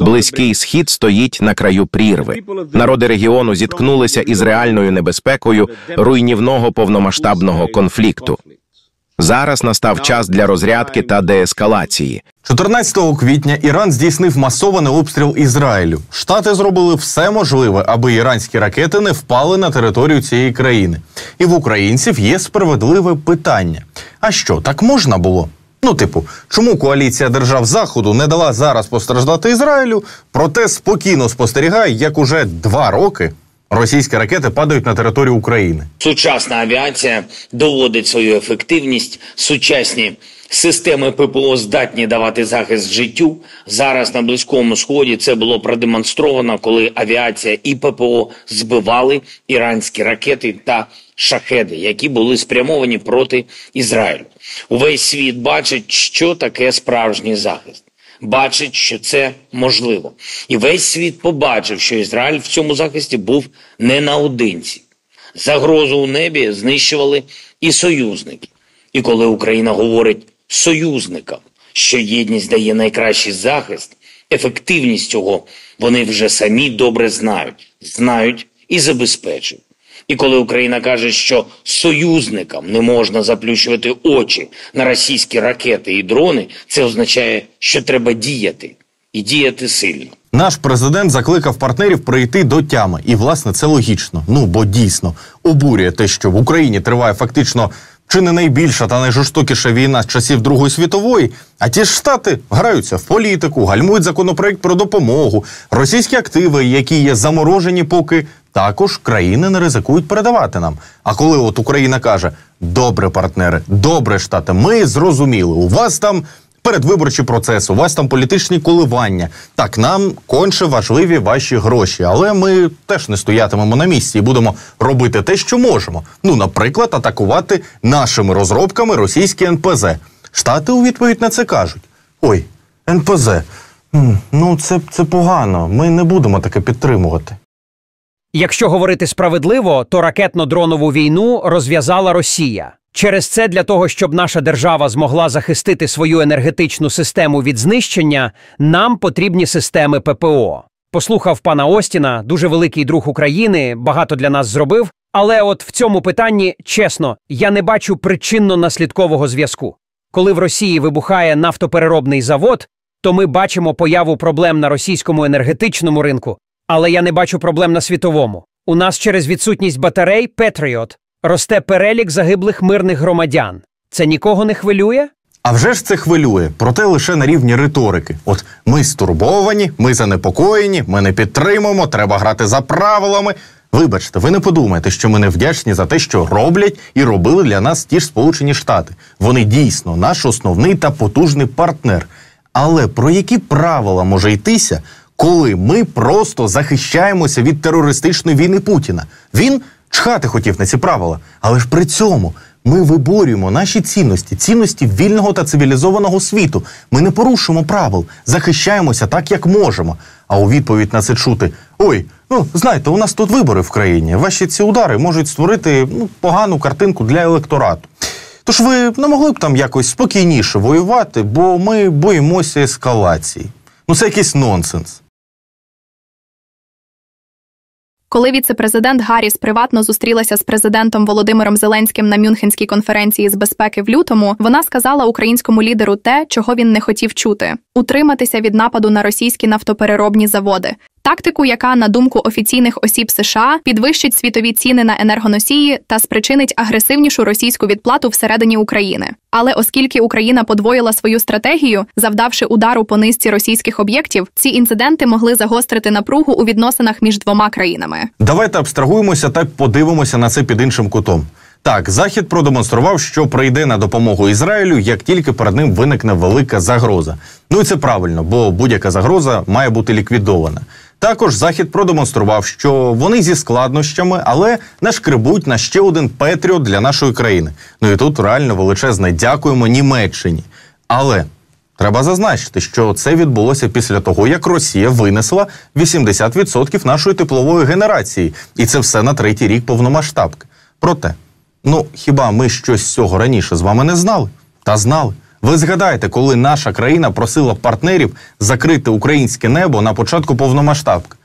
Близький схід стоїть на краю прірви. Народи регіону зіткнулися із реальною небезпекою руйнівного повномасштабного конфлікту. Зараз настав час для розрядки та деескалації. 14 квітня Іран здійснив масований обстріл Ізраїлю. Штати зробили все можливе, аби іранські ракети не впали на територію цієї країни. І в українців є справедливе питання: а що так можна було? Ну, типу, чому коаліція держав Заходу не дала зараз постраждати Ізраїлю, проте спокійно спостерігає, як уже два роки російські ракети падають на територію України. Сучасна авіація доводить свою ефективність. Сучасні системи ППО здатні давати захист життю. Зараз на близькому сході це було продемонстровано, коли авіація і ППО збивали іранські ракети та шахеди, які були спрямовані проти Ізраїлю. Увесь світ бачить, що таке справжній захист. Бачить, що це можливо, і весь світ побачив, що Ізраїль в цьому захисті був не наодинці. Загрозу у небі знищували і союзники. І коли Україна говорить союзникам, що єдність дає найкращий захист, ефективність цього вони вже самі добре знають, знають і забезпечують. І коли Україна каже, що союзникам не можна заплющувати очі на російські ракети і дрони, це означає, що треба діяти і діяти сильно. Наш президент закликав партнерів прийти до тями, і власне це логічно. Ну бо дійсно обурює те, що в Україні триває фактично чи не найбільша та найжорстокіша війна з часів Другої світової. А ті ж штати граються в політику, гальмують законопроект про допомогу, російські активи, які є заморожені, поки також країни не ризикують передавати нам. А коли от Україна каже: добре, партнери, добре штати, ми зрозуміли, у вас там передвиборчий процес, у вас там політичні коливання. Так, нам конче важливі ваші гроші, але ми теж не стоятимемо на місці і будемо робити те, що можемо. Ну, наприклад, атакувати нашими розробками російські НПЗ. Штати у відповідь на це кажуть: ой, НПЗ. Ну, це, це погано. Ми не будемо таке підтримувати. Якщо говорити справедливо, то ракетно-дронову війну розв'язала Росія. Через це для того, щоб наша держава змогла захистити свою енергетичну систему від знищення, нам потрібні системи ППО. Послухав пана Остіна, дуже великий друг України, багато для нас зробив. Але от в цьому питанні, чесно, я не бачу причинно-наслідкового зв'язку. Коли в Росії вибухає нафтопереробний завод, то ми бачимо появу проблем на російському енергетичному ринку, але я не бачу проблем на світовому. У нас через відсутність батарей Patriot росте перелік загиблих мирних громадян. Це нікого не хвилює? А вже ж це хвилює, проте лише на рівні риторики. От ми стурбовані, ми занепокоєні, ми не підтримуємо, треба грати за правилами. Вибачте, ви не подумайте, що ми не вдячні за те, що роблять і робили для нас ті ж Сполучені Штати. Вони дійсно наш основний та потужний партнер. Але про які правила може йтися, коли ми просто захищаємося від терористичної війни Путіна? Він чхати хотів на ці правила, але ж при цьому ми виборюємо наші цінності, цінності вільного та цивілізованого світу. Ми не порушуємо правил, захищаємося так, як можемо. А у відповідь на це чути: ой, ну знаєте, у нас тут вибори в країні. Ваші ці удари можуть створити ну, погану картинку для електорату. Тож ви не могли б там якось спокійніше воювати, бо ми боїмося ескалації. Ну це якийсь нонсенс. Коли віце-президент Гарріс приватно зустрілася з президентом Володимиром Зеленським на Мюнхенській конференції з безпеки в лютому, вона сказала українському лідеру те, чого він не хотів чути: утриматися від нападу на російські нафтопереробні заводи. Тактику, яка, на думку офіційних осіб США, підвищить світові ціни на енергоносії та спричинить агресивнішу російську відплату всередині України. Але оскільки Україна подвоїла свою стратегію, завдавши удару по низці російських об'єктів, ці інциденти могли загострити напругу у відносинах між двома країнами. Давайте абстрагуємося та подивимося на це під іншим кутом. Так, захід продемонстрував, що прийде на допомогу Ізраїлю, як тільки перед ним виникне велика загроза. Ну і це правильно, бо будь-яка загроза має бути ліквідована. Також захід продемонстрував, що вони зі складнощами, але не шкребуть на ще один Петріот для нашої країни. Ну і тут реально величезне дякуємо Німеччині. Але треба зазначити, що це відбулося після того, як Росія винесла 80% нашої теплової генерації, і це все на третій рік повномасштабки. Проте, ну хіба ми щось з цього раніше з вами не знали? Та знали. Ви згадайте, коли наша країна просила партнерів закрити українське небо на початку повномасштабки.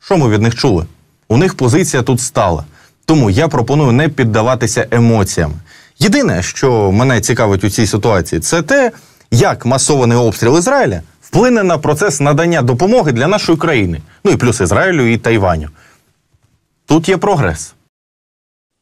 Що ми від них чули? У них позиція тут стала. Тому я пропоную не піддаватися емоціям. Єдине, що мене цікавить у цій ситуації, це те, як масований обстріл Ізраїля вплине на процес надання допомоги для нашої країни. Ну і плюс Ізраїлю і Тайваню. Тут є прогрес.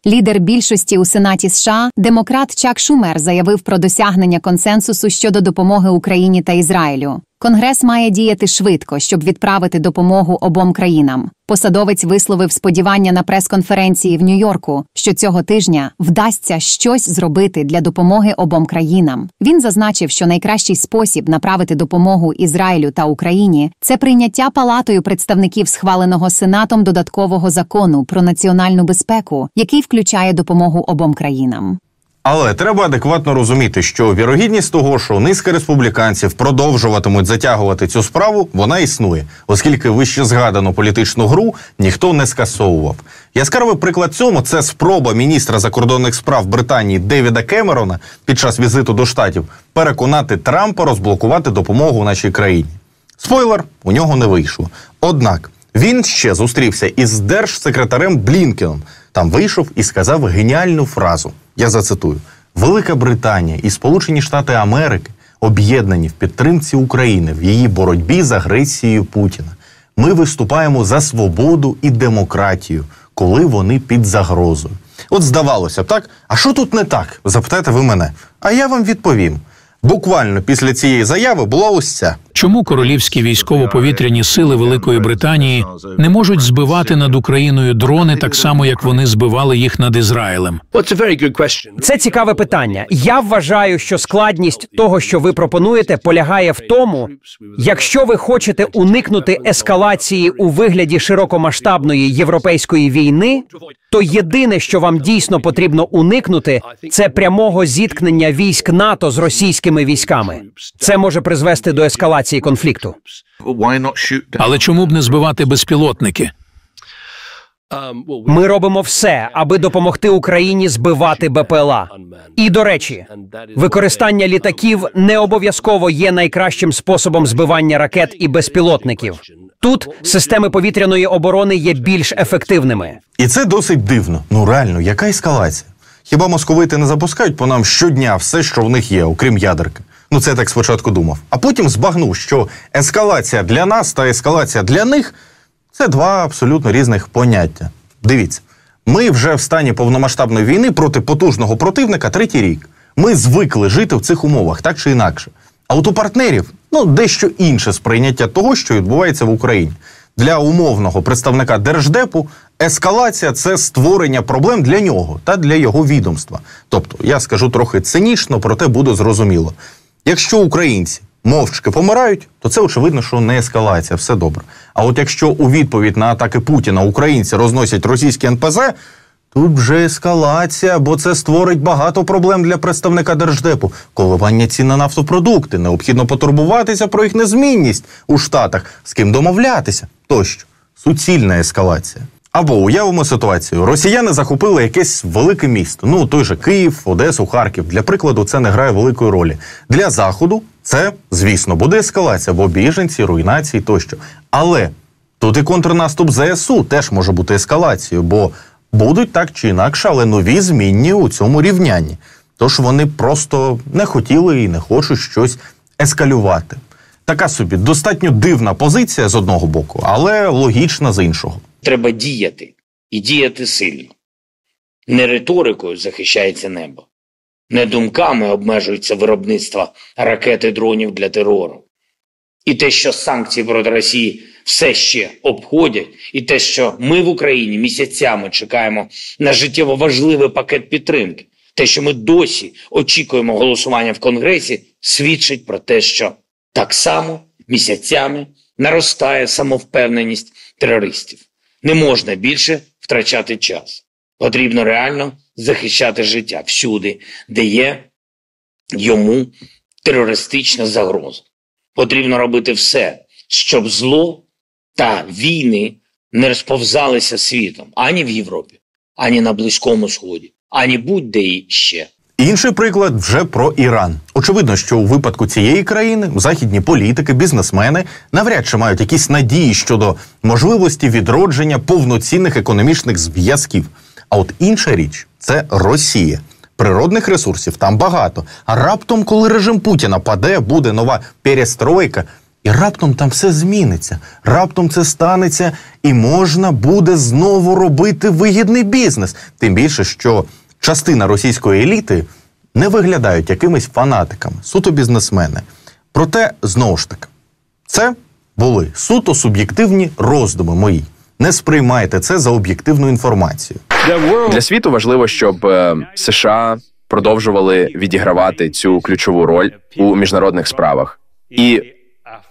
Лідер більшості у Сенаті США, демократ Чак Шумер, заявив про досягнення консенсусу щодо допомоги Україні та Ізраїлю. Конгрес має діяти швидко, щоб відправити допомогу обом країнам. Посадовець висловив сподівання на прес-конференції в Нью-Йорку, що цього тижня вдасться щось зробити для допомоги обом країнам. Він зазначив, що найкращий спосіб направити допомогу Ізраїлю та Україні це прийняття палатою представників схваленого Сенатом додаткового закону про національну безпеку, який включає допомогу обом країнам. Але треба адекватно розуміти, що вірогідність того, що низка республіканців продовжуватимуть затягувати цю справу, вона існує, оскільки вище згадану політичну гру ніхто не скасовував. Яскравий приклад цьому це спроба міністра закордонних справ Британії Девіда Кемерона під час візиту до штатів переконати Трампа розблокувати допомогу нашій країні. Спойлер, у нього не вийшло. Однак він ще зустрівся із держсекретарем Блінкеном. Там вийшов і сказав геніальну фразу. Я зацитую: Велика Британія і Сполучені Штати Америки об'єднані в підтримці України в її боротьбі з агресією Путіна. Ми виступаємо за свободу і демократію, коли вони під загрозою. От здавалося б, так? А що тут не так? Запитаєте ви мене. А я вам відповім. Буквально після цієї заяви була ось ця. Чому королівські військово-повітряні сили Великої Британії не можуть збивати над Україною дрони так само, як вони збивали їх над Ізраїлем? Це цікаве питання. Я вважаю, що складність того, що ви пропонуєте, полягає в тому, якщо ви хочете уникнути ескалації у вигляді широкомасштабної європейської війни, то єдине, що вам дійсно потрібно уникнути, це прямого зіткнення військ НАТО з російськими військами. Це може призвести до ескалації конфлікту. Але чому б не збивати безпілотники? Ми робимо все, аби допомогти Україні збивати БПЛА. І до речі, використання літаків не обов'язково є найкращим способом збивання ракет і безпілотників. Тут системи повітряної оборони є більш ефективними. І це досить дивно. Ну реально, яка ескалація? Хіба московити не запускають по нам щодня все, що в них є, окрім ядерки? Ну це я так спочатку думав. А потім збагнув, що ескалація для нас та ескалація для них це два абсолютно різних поняття. Дивіться, ми вже в стані повномасштабної війни проти потужного противника третій рік. Ми звикли жити в цих умовах, так чи інакше. А от у партнерів ну дещо інше сприйняття того, що відбувається в Україні. Для умовного представника держдепу ескалація це створення проблем для нього та для його відомства. Тобто, я скажу трохи цинічно, проте буде зрозуміло. Якщо українці мовчки помирають, то це очевидно, що не ескалація, все добре. А от якщо у відповідь на атаки Путіна українці розносять російські НПЗ, тут вже ескалація, бо це створить багато проблем для представника держдепу. Коливання цін на нафтопродукти, необхідно потурбуватися про їх незмінність у Штатах, з ким домовлятися тощо. Суцільна ескалація. Або уявимо ситуацію: росіяни захопили якесь велике місто. Ну той же Київ, Одесу, Харків. Для прикладу, це не грає великої ролі. Для заходу це, звісно, буде ескалація, бо біженці, руйнації тощо. Але тут і контрнаступ ЗСУ теж може бути ескалацією, бо будуть так чи інакше, але нові змінні у цьому рівнянні. Тож вони просто не хотіли і не хочуть щось ескалювати. Така собі достатньо дивна позиція з одного боку, але логічна з іншого. Треба діяти і діяти сильно. Не риторикою захищається небо, не думками обмежується виробництво ракет і дронів для терору. І те, що санкції проти Росії все ще обходять, і те, що ми в Україні місяцями чекаємо на життєво важливий пакет підтримки, те, що ми досі очікуємо голосування в Конгресі, свідчить про те, що так само місяцями наростає самовпевненість терористів. Не можна більше втрачати час. Потрібно реально захищати життя всюди, де є йому терористична загроза. Потрібно робити все, щоб зло та війни не розповзалися світом ані в Європі, ані на Близькому Сході, ані будь-де іще. Інший приклад вже про Іран. Очевидно, що у випадку цієї країни західні політики, бізнесмени навряд чи мають якісь надії щодо можливості відродження повноцінних економічних зв'язків. А от інша річ це Росія. Природних ресурсів там багато. А раптом, коли режим Путіна паде, буде нова перестройка, і раптом там все зміниться. Раптом це станеться, і можна буде знову робити вигідний бізнес. Тим більше, що частина російської еліти не виглядають якимись фанатиками, суто бізнесмени. Проте, знову ж таки, це були суто суб'єктивні роздуми мої. Не сприймайте це за об'єктивну інформацію. Для світу важливо, щоб е, США продовжували відігравати цю ключову роль у міжнародних справах. І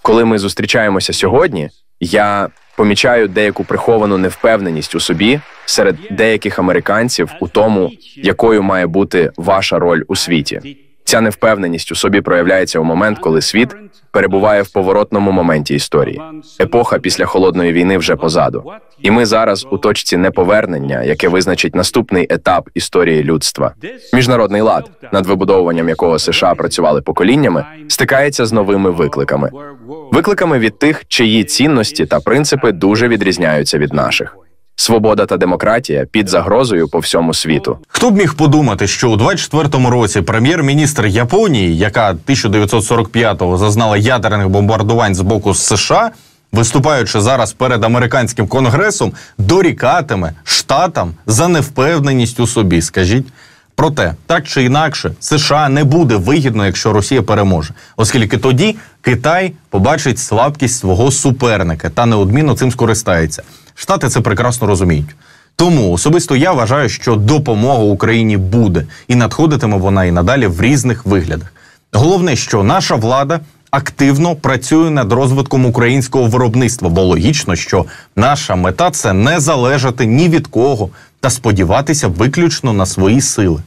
коли ми зустрічаємося сьогодні, я помічаю деяку приховану невпевненість у собі серед деяких американців у тому, якою має бути ваша роль у світі. Ця невпевненість у собі проявляється у момент, коли світ перебуває в поворотному моменті історії. Епоха після холодної війни вже позаду, і ми зараз у точці неповернення, яке визначить наступний етап історії людства. Міжнародний лад, над вибудовуванням якого США працювали поколіннями, стикається з новими викликами. Викликами від тих, чиї цінності та принципи дуже відрізняються від наших. Свобода та демократія під загрозою по всьому світу. Хто б міг подумати, що у 24-му році прем'єр-міністр Японії, яка 1945-го зазнала ядерних бомбардувань з боку США, виступаючи зараз перед американським конгресом, дорікатиме штатам за невпевненість у собі. Скажіть. Проте, так чи інакше, США не буде вигідно, якщо Росія переможе, оскільки тоді Китай побачить слабкість свого суперника та неодмінно цим скористається. Штати це прекрасно розуміють. Тому особисто я вважаю, що допомога Україні буде і надходитиме вона і надалі в різних виглядах. Головне, що наша влада активно працює над розвитком українського виробництва, бо логічно, що наша мета це не залежати ні від кого та сподіватися виключно на свої сили.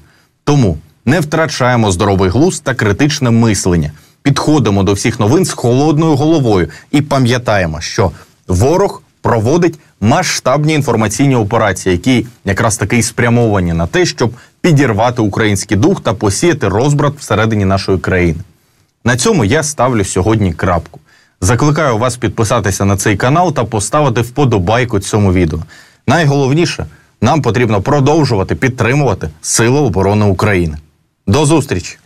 Тому не втрачаємо здоровий глузд та критичне мислення. Підходимо до всіх новин з холодною головою і пам'ятаємо, що ворог проводить масштабні інформаційні операції, які якраз таки спрямовані на те, щоб підірвати український дух та посіяти розбрат всередині нашої країни. На цьому я ставлю сьогодні крапку. Закликаю вас підписатися на цей канал та поставити вподобайку цьому відео. Найголовніше, нам потрібно продовжувати підтримувати Сили оборони України. До зустрічі!